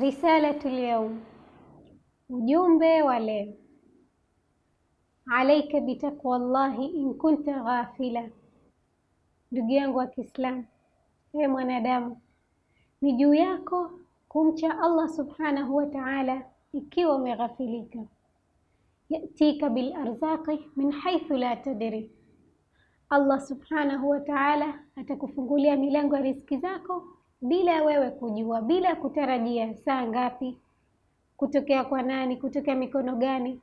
risalatu lyaum, ujumbe wa leo. Alaika bitaqwa llahi in kunta ghafila, ndugu yangu wa Kiislamu, ewe mwanadamu, ni juu yako kumcha Allah subhanahu wa ta'ala ikiwa umeghafilika. Yatika bil arzaqi min haithu la tadri, Allah subhanahu wa ta'ala atakufungulia milango ya riziki zako bila wewe kujua, bila kutarajia saa ngapi, kutokea kwa nani, kutokea mikono gani.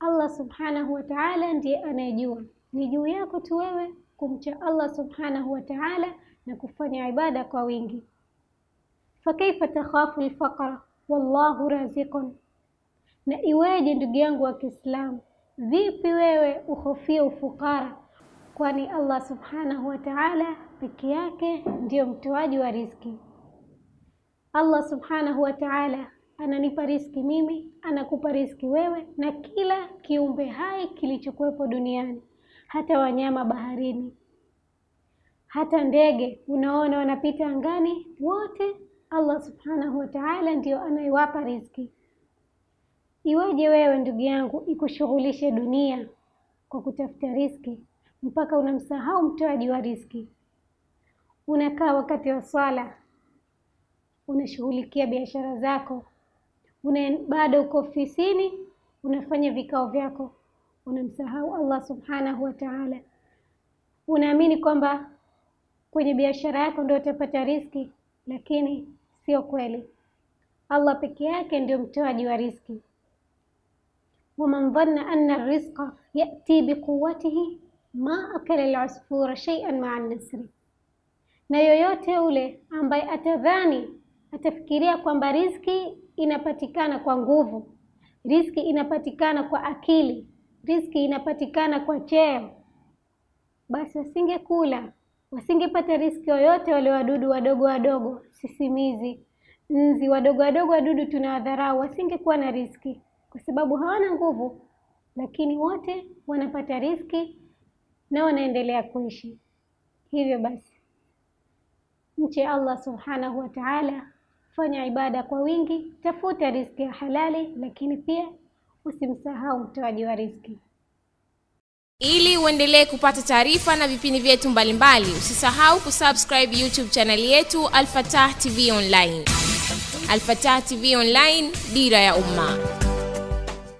Allah subhanahu wa ta'ala ndiye anayejua. Ni juu yako tu wewe kumcha Allah subhanahu wa ta'ala na kufanya ibada kwa wingi. Fakaifa takhafu alfaqra wallahu raziqun, na iweje ndugu yangu wa Kiislamu, vipi wewe uhofie ufukara, kwani Allah subhanahu wa ta'ala peke yake ndiyo mtoaji wa riziki. Allah subhanahu wa ta'ala ananipa riziki mimi, anakupa riziki wewe na kila kiumbe hai kilichokuwepo duniani, hata wanyama baharini, hata ndege unaona wanapita angani, wote Allah subhanahu wa ta'ala ndiyo anayewapa riziki. Iweje wewe ndugu yangu ikushughulishe dunia kwa kutafuta riziki mpaka unamsahau mtoaji wa riziki? Unakaa wakati wa swala unashughulikia biashara zako, una bado uko ofisini unafanya vikao vyako, unamsahau Allah subhanahu wa ta'ala. Unaamini kwamba kwenye biashara yako ndio utapata riziki, lakini sio kweli. Allah peke yake ndio mtoaji wa riziki. waman dhanna anna rizqa yati biquwatihi ma akala al-usfura shay'an ma'a na yoyote ule ambaye atadhani atafikiria kwamba riziki inapatikana kwa nguvu, riziki inapatikana kwa akili, riziki inapatikana kwa cheo, basi wasingekula, wasingepata riziki yoyote. Wale wadudu wadogo wadogo, sisimizi, nzi, wadogo wadogo, wadudu tunawadharau, wasingekuwa na riziki kwa sababu hawana nguvu, lakini wote wanapata riziki na wanaendelea kuishi. Hivyo basi mche Allah subhanahu wa ta'ala, fanya ibada kwa wingi, tafuta riziki ya halali, lakini pia usimsahau mtoaji wa riziki. Ili uendelee kupata taarifa na vipindi vyetu mbalimbali, usisahau kusubscribe YouTube chaneli yetu Al-Fatah TV Online. Alfatah TV Online, dira ya umma.